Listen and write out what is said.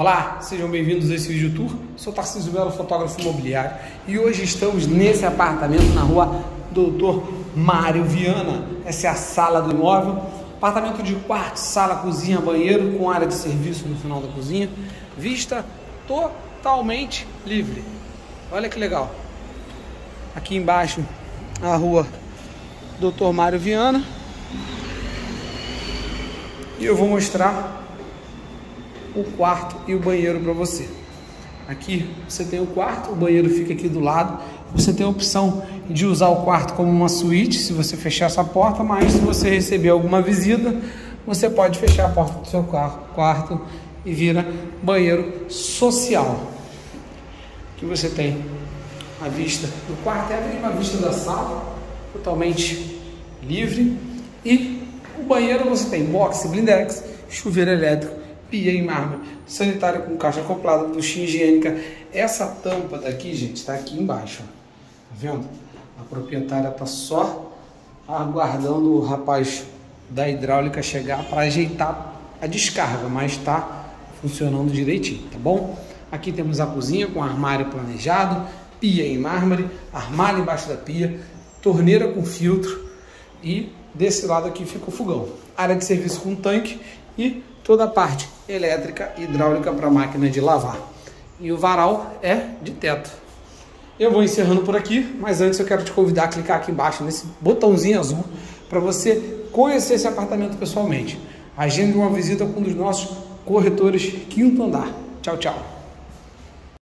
Olá, sejam bem-vindos a esse vídeo tour. Sou Tarcísio Melo, fotógrafo imobiliário, e hoje estamos nesse apartamento na rua Doutor Mário Viana. Essa é a sala do imóvel. Apartamento de quarto, sala, cozinha, banheiro, com área de serviço no final da cozinha. Vista totalmente livre. Olha que legal. Aqui embaixo, a rua Doutor Mário Viana. E eu vou mostrar o quarto e o banheiro para você. Aqui você tem o quarto, o banheiro fica aqui do lado. Você tem a opção de usar o quarto como uma suíte, se você fechar essa porta, mas se você receber alguma visita, você pode fechar a porta do seu quarto e vira banheiro social. Aqui você tem a vista do quarto, é a mesma vista da sala, totalmente livre. E o banheiro você tem box, blindex, chuveiro elétrico pia em mármore, sanitária com caixa acoplada, ducha higiênica. Essa tampa daqui, gente, está aqui embaixo. Tá vendo? A proprietária está só aguardando o rapaz da hidráulica chegar para ajeitar a descarga, mas está funcionando direitinho, tá bom? Aqui temos a cozinha com armário planejado, pia em mármore, armário embaixo da pia, torneira com filtro e desse lado aqui fica o fogão. Área de serviço com tanque e toda a parte elétrica e hidráulica para máquina de lavar. E o varal é de teto. Eu vou encerrando por aqui, mas antes eu quero te convidar a clicar aqui embaixo nesse botãozinho azul para você conhecer esse apartamento pessoalmente. Agende uma visita com um dos nossos corretores quinto andar. Tchau, tchau.